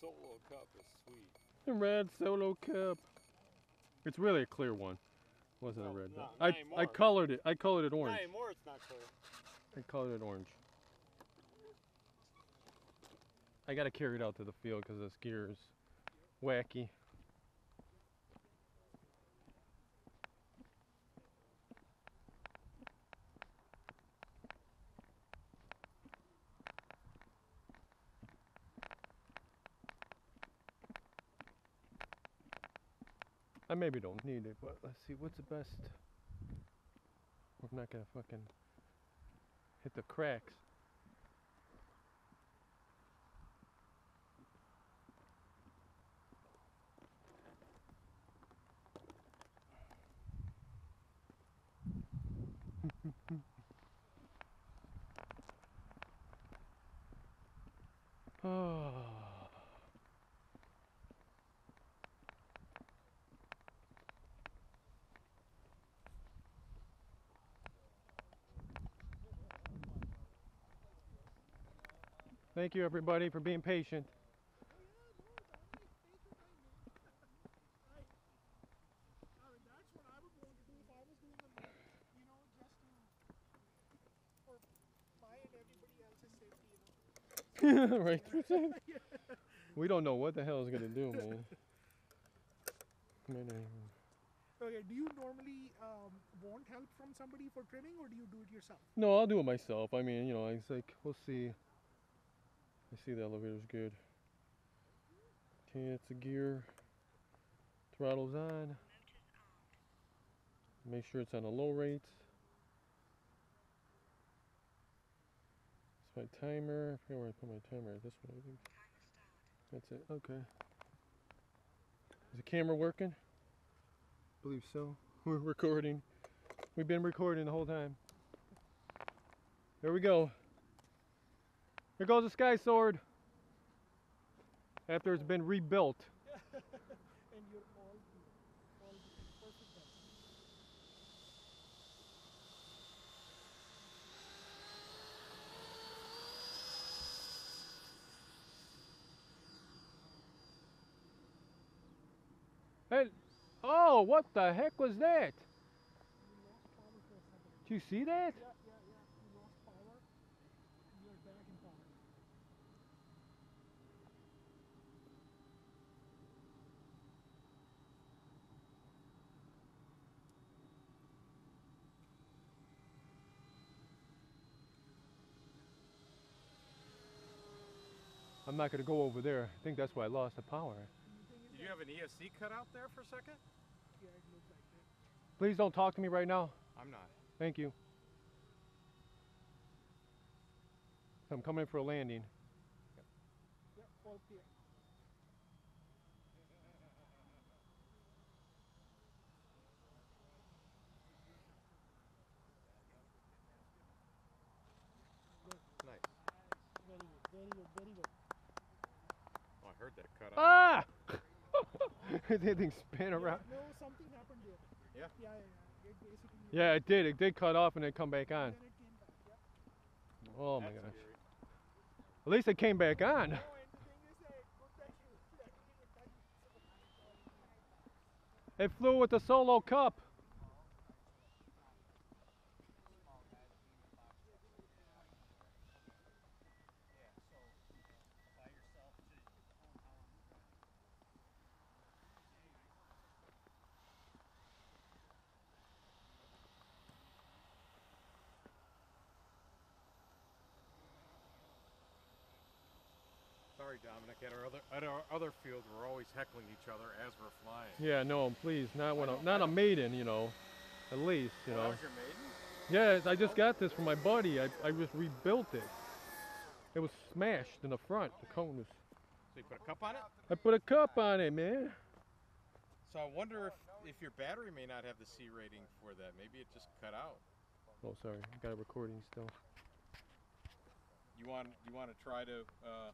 solo cup is sweet. The red solo cup. It's really a clear one. It Wasn't a red. no, not I anymore. I colored it. I colored it Not orange. anymore, it's not clear. I colored it orange. I gotta carry it out to the field because this gear is wacky. I maybe don't need it, but let's see what's the best. We're not gonna fucking hit the cracks. Ah. Thank you everybody for being patient. I mean, that's what I would want to do if I was doing the, you know, just to, for my and everybody else's safety, you know. right. we don't know what the hell is gonna do, man. Okay, do you normally um, want help from somebody for trimming or do you do it yourself? No, I'll do it myself. I mean, you know, it's like we'll see. I see the elevator's good. Okay, it's a gear. Throttle's on. Make sure it's on a low rate. It's my timer. I forget where I put my timer. This one, I think. That's it. Okay. Is the camera working? believe so. We're recording. We've been recording the whole time. There we go. There goes the Skysword. After it's been rebuilt. And you're all. All. Hey, oh, what the heck was that? You lost power for a second. Did you see that? Yeah, yeah, yeah. You lost power. You're back in power. I'm not going to go over there. I think that's why I lost the power. And the thing is Did you have an ESC cut out there for a second? yeah, it looked like that. Please don't talk to me right now. I'm not. Thank you. I'm coming in for a landing. Yeah, all clear. Nice. Very good, very good, very good. I heard that cut out. Ah! that thing spin around. No, something happened there. Yeah? Yeah, yeah, yeah. It basically. Yeah, it did. It did cut off and then come back on. Then it came back. Yeah. Oh my gosh. scary. At least it came back on. No, and the thing is that good that you that you didn't touch it. It flew with the solo cup. Sorry, Dominic. At our other at our other field, we're always heckling each other as we're flying. Yeah, no, please, not when I'm not a maiden, you know. At least, you Oh, know. that was your maiden? Yes, I just got this from my buddy. I, I just rebuilt it. It was smashed in the front. The cone was. So you put a cup on it? I put a cup on it, man. So I wonder if if your battery may not have the C rating for that. Maybe it just cut out. Oh, sorry, I got a recording still. You want you want to try to uh,